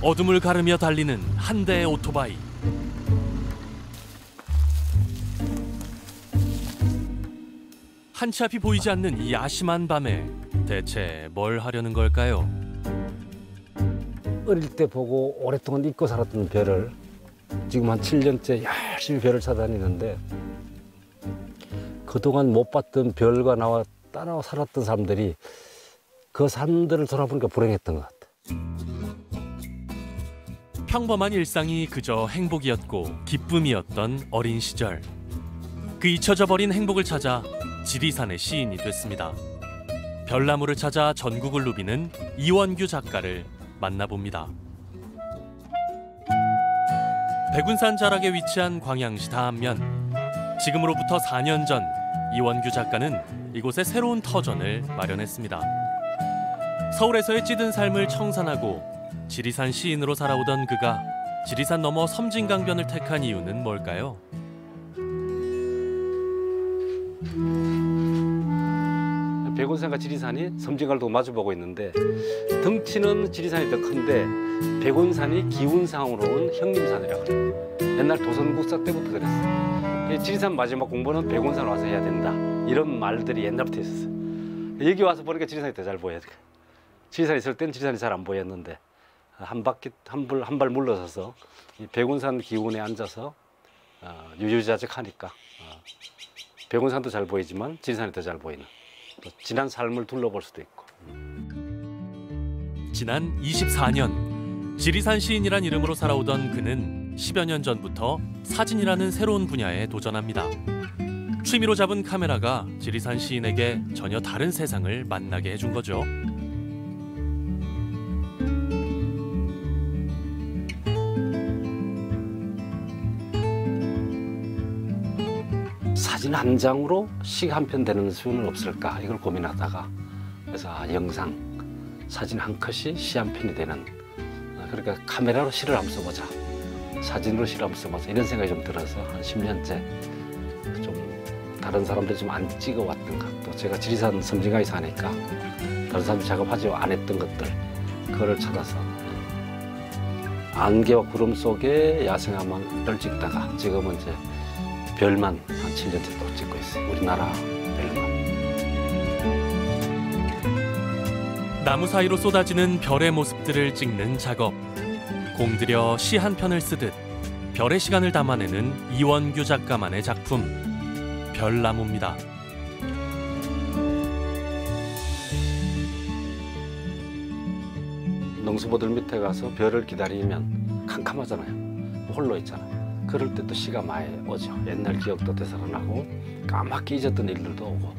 어둠을 가르며 달리는 한 대의 오토바이. 한치 앞이 보이지 않는 이 야심한 밤에 대체 뭘 하려는 걸까요? 어릴 때 보고 오랫동안 잊고 살았던 별을 지금 한 7년째 열심히 별을 찾아다니는데 그동안 못 봤던 별과 나와 따라 살았던 사람들이 그 삶들을 돌아보니까 불행했던 것 같아. 평범한 일상이 그저 행복이었고 기쁨이었던 어린 시절. 그 잊혀져 버린 행복을 찾아 지리산의 시인이 됐습니다. 별나무를 찾아 전국을 누비는 이원규 작가를 만나봅니다. 백운산 자락에 위치한 광양시 다안면. 지금으로부터 4년 전 이원규 작가는 이곳에 새로운 터전을 마련했습니다. 서울에서의 찌든 삶을 청산하고 지리산 시인으로 살아오던 그가 지리산 넘어 섬진강변을 택한 이유는 뭘까요? 백운산과 지리산이 섬진강을 도 마주보고 있는데 덩치는 지리산이 더 큰데 백운산이 기운상으로는 형님산이라고 그래요. 옛날 도선국사 때부터 그랬어. 요 지리산 마지막 공부는 백운산 와서 해야 된다. 이런 말들이 옛날부터 있었어요. 여기 와서 보니까 지리산이 더 잘 보여요. 지리산 있을 땐 지리산이 잘 안 보였는데 한 바퀴 한발 한 물러서서 이 백운산 기운에 앉아서 어, 유유자적하니까 어, 백운산도 잘 보이지만 지리산이 더 잘 보이는 또 지난 삶을 둘러볼 수도 있고 지난 24년 지리산 시인이란 이름으로 살아오던 그는 10여 년 전부터 사진이라는 새로운 분야에 도전합니다. 취미로 잡은 카메라가 지리산 시인에게 전혀 다른 세상을 만나게 해준 거죠. 사진 한 장으로 시 한 편 되는 수는 없을까? 이걸 고민하다가 그래서 아, 영상 사진 한 컷이 시 한 편이 되는 아, 그러니까 카메라로 시를 한번 써보자. 사진으로 시를 한번 써보자. 이런 생각이 좀 들어서 한 10년째 좀 다른 사람들이 좀 안 찍어왔던 것또 제가 지리산 섬진강에 사니까 다른 사람들 작업하지 안 했던 것들 그거를 찾아서 안개와 구름 속에 야생화만을 찍다가 지금은 이제 별만 한 7년째 또 찍고 있어요. 우리나라 별만. 나무 사이로 쏟아지는 별의 모습들을 찍는 작업. 공들여 시 한 편을 쓰듯 별의 시간을 담아내는 이원규 작가만의 작품 별나무입니다. 농수보들 밑에 가서 별을 기다리면 캄캄하잖아요. 홀로 있잖아요. 그럴 때 또 시가 많이 오죠. 옛날 기억도 되살아나고 까맣게 잊었던 일들도 오고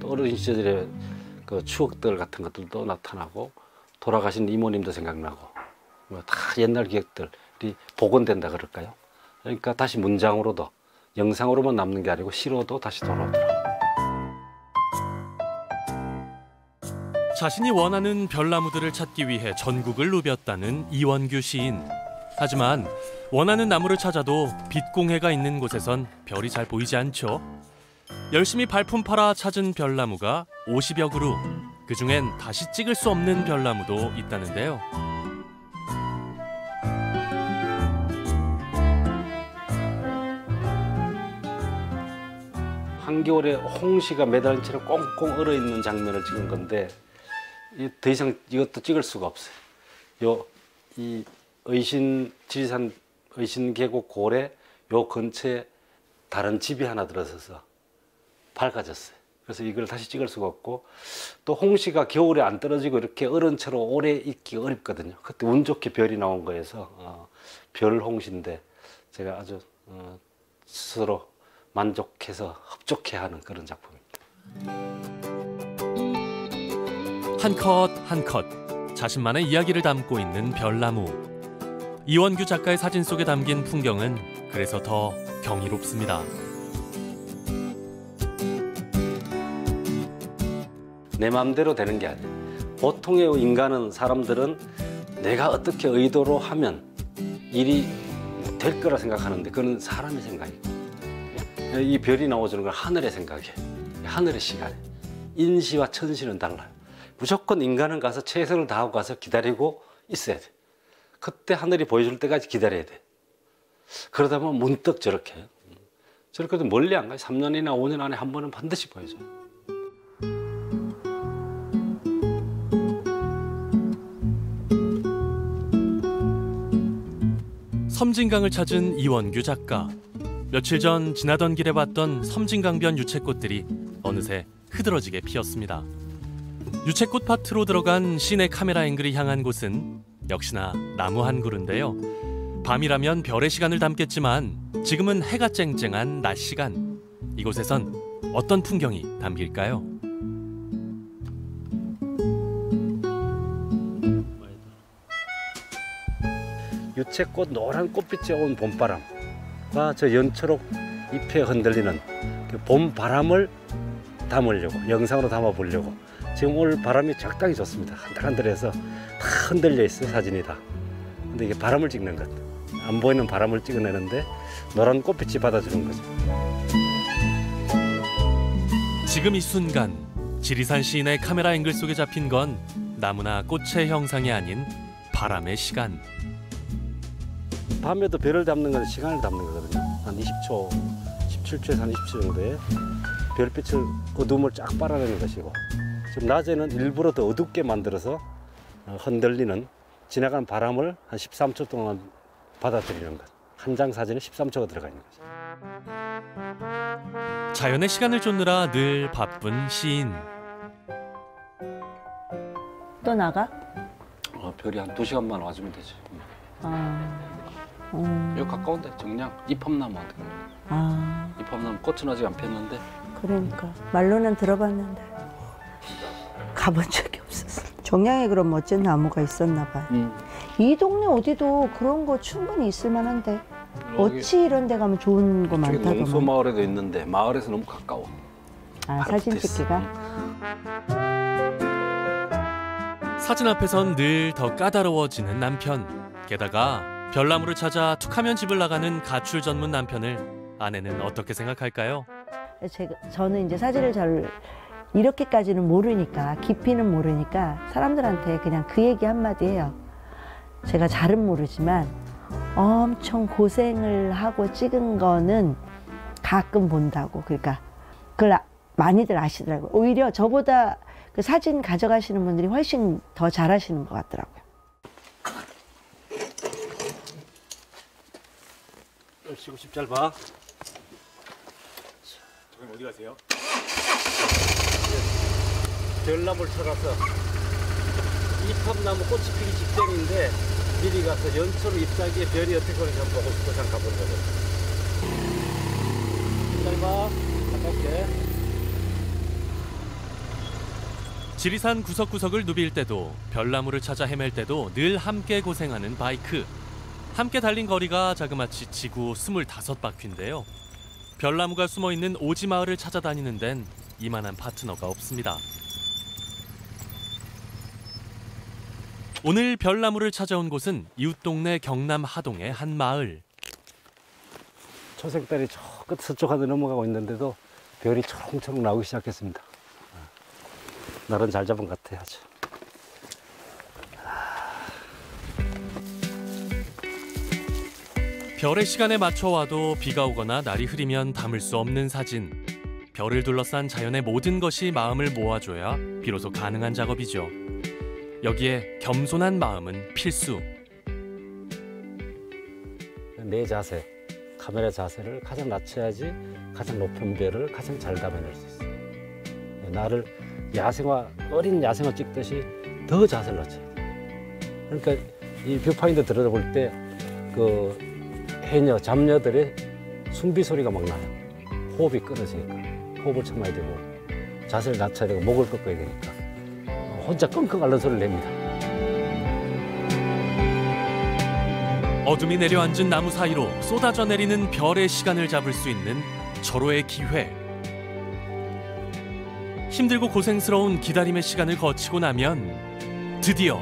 또 어린 시절의 그 추억들 같은 것들도 나타나고 돌아가신 이모님도 생각나고 뭐 다 옛날 기억들이 복원된다 그럴까요? 그러니까 다시 문장으로도 영상으로만 남는 게 아니고 시로도 다시 돌아오더라고요. 자신이 원하는 별나무들을 찾기 위해 전국을 누볐다는 이원규 시인. 하지만 원하는 나무를 찾아도 빛공해가 있는 곳에선 별이 잘 보이지 않죠. 열심히 발품 팔아 찾은 별나무가 50여 그루. 그중엔 다시 찍을 수 없는 별나무도 있다는데요. 한겨울에 홍시가 매달린 채로 꽁꽁 얼어 있는 장면을 찍은 건데 이더 이상 이것도 찍을 수가 없어요. 요 이 의신 지리산 의신 계곡 고래 요 근처에 다른 집이 하나 들어서서 밝아졌어요. 그래서 이걸 다시 찍을 수가 없고 또 홍시가 겨울에 안 떨어지고 이렇게 얼은 채로 오래 있기 어렵거든요. 그때 운 좋게 별이 나온 거여서 어, 별 홍시인데 제가 아주 어, 스스로 만족해서 흡족해하는 그런 작품입니다. 한 컷 한 컷 자신만의 이야기를 담고 있는 별나무. 이원규 작가의 사진 속에 담긴 풍경은 그래서 더 경이롭습니다. 내 마음대로 되는 게 아니에요. 보통의 인간은 사람들은 내가 어떻게 의도로 하면 일이 될 거라 생각하는데 그건 사람의 생각이고 이 별이 나오주는 건 하늘의 생각이에요. 하늘의 시간. 인시와 천시는 달라요. 무조건 인간은 가서 최선을 다하고 가서 기다리고 있어야 돼. 그때 하늘이 보여줄 때까지 기다려야 돼. 그러다 보면 문득 저렇게 저렇게 도 멀리 안 가요. 3년이나 5년 안에 한 번은 반드시 보여줘요. 섬진강을 찾은 이원규 작가. 며칠 전 지나던 길에 봤던 섬진강변 유채꽃들이 어느새 흐드러지게 피었습니다. 유채꽃 밭으로 들어간 시내 카메라 앵글이 향한 곳은 역시나 나무 한 그루인데요. 밤이라면 별의 시간을 담겠지만 지금은 해가 쨍쨍한 낮 시간. 이곳에선 어떤 풍경이 담길까요? 유채꽃 노란 꽃빛이 온 봄바람과 저 연초록 잎에 흔들리는 그 봄바람을 담으려고 영상으로 담아 보려고 지금 오늘 바람이 적당히 좋습니다 한들한들해서 다 흔들려 있어요 사진이 다. 근데 이게 바람을 찍는 것 안 보이는 바람을 찍어내는데 노란 꽃빛이 받아주는 거죠 지금 이 순간 지리산 시인의 카메라 앵글 속에 잡힌 건 나무나 꽃의 형상이 아닌 바람의 시간. 밤에도 별을 담는 건 시간을 담는 거거든요. 한 20초 17초에서 한 20초 정도에 별빛을 어둠을 쫙 빨아내는 것이고 지금 낮에는 일부러 더 어둡게 만들어서 어, 흔들리는 지나가는 바람을 한 13초 동안 받아들이는 것. 한 장 사진에 13초가 들어가 있는 거죠. 자연의 시간을 쫓느라 늘 바쁜 시인. 또 나가? 어, 별이 한 두 시간만 와주면 되지. 아, 음, 여기 가까운데 정량 이팝나무 아, 이팝나무 꽃은 아직 안 폈는데 그러니까 말로는 들어봤는데 가본 적이 정량에 그런 멋진 나무가 있었나 봐요. 음, 이 동네 어디도 그런 거 충분히 있을 만한데 어찌 이런 데 가면 좋은 거 저기 농소 많다더만. 마을에도 있는데 마을에서 너무 가까워. 아, 사진. 찍기가? 사진 앞에선 늘 더 까다로워지는 남편. 게다가 별나무를 찾아 툭하면 집을 나가는 가출 전문 남편을 아내는 어떻게 생각할까요? 제가 저는 이제 사진을 잘 이렇게까지는 모르니까 깊이는 모르니까 사람들한테 그냥 그 얘기 한마디 해요. 제가 잘은 모르지만 엄청 고생을 하고 찍은 거는 가끔 본다고. 그러니까 그걸 아- 많이들 아시더라고요. 오히려 저보다 그 사진 가져가시는 분들이 훨씬 더 잘하시는 것 같더라고요. 열시고 십잘 봐. 저기 어디 가세요? 별나무를 쳐가서 이팝나무 꽃이 피기 직전인데 미리 가서 연초로 잎사귀에 별이 어떻게 오는지 한번 보고 싶어서 한번 가보는 거거든. 잘 봐. 가깝게. 지리산 구석구석을 누빌 때도 별나무를 찾아 헤맬 때도 늘 함께 고생하는 바이크. 함께 달린 거리가 자그마치 지구 25바퀴인데요. 별나무가 숨어 있는 오지 마을을 찾아다니는 데는 이만한 파트너가 없습니다. 오늘 별나무를 찾아온 곳은 이웃 동네 경남 하동의 한 마을. 초생달이 저 끝 서쪽 하늘 넘어가고 있는데도 별이 초롱초롱 나오기 시작했습니다. 날은 잘 잡은 것 같아요. 아주. 별의 시간에 맞춰 와도 비가 오거나 날이 흐리면 담을 수 없는 사진. 별을 둘러싼 자연의 모든 것이 마음을 모아줘야 비로소 가능한 작업이죠. 여기에 겸손한 마음은 필수. 내 자세, 카메라 자세를 가장 낮춰야지 가장 높은 별을 가장 잘 담아낼 수 있어. 나를 야생화 어린 야생화 찍듯이 더 자세를 낮춰야 돼. 그러니까 이 뷰파인더 들어볼 때 그 해녀 잠녀들의 숨비소리가 막 나요. 호흡이 끊어지니까 호흡을 참아야 되고 자세를 낮춰야 되고 목을 꺾어야 되니까 어, 혼자 끙끙 앓는 소리를 냅니다. 어둠이 내려앉은 나무 사이로 쏟아져 내리는 별의 시간을 잡을 수 있는 절호의 기회. 힘들고 고생스러운 기다림의 시간을 거치고 나면 드디어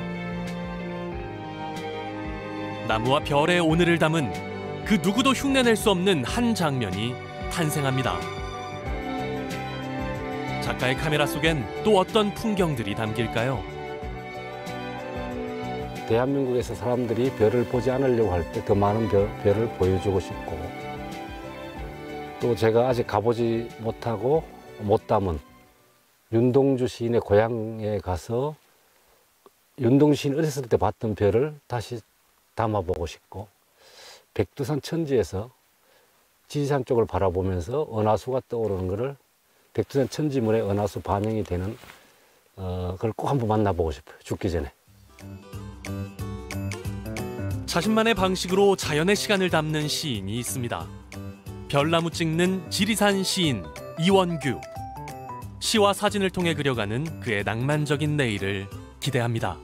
나무와 별의 오늘을 담은 그 누구도 흉내낼 수 없는 한 장면이 탄생합니다. 작가의 카메라 속엔 또 어떤 풍경들이 담길까요? 대한민국에서 사람들이 별을 보지 않으려고 할 때 더 많은 별, 별을 보여주고 싶고 또 제가 아직 가보지 못하고 못 담은 윤동주 시인의 고향에 가서 윤동 시인 어렸을 때 봤던 별을 다시 담아보고 싶고 백두산 천지에서 지리산 쪽을 바라보면서 은하수가 떠오르는 것을 백두산 천지물에 은하수 반영이 되는 어, 그걸 꼭 한번 만나보고 싶어요. 죽기 전에. 자신만의 방식으로 자연의 시간을 담는 시인이 있습니다. 별나무 찍는 지리산 시인 이원규. 시와 사진을 통해 그려가는 그의 낭만적인 내일을 기대합니다.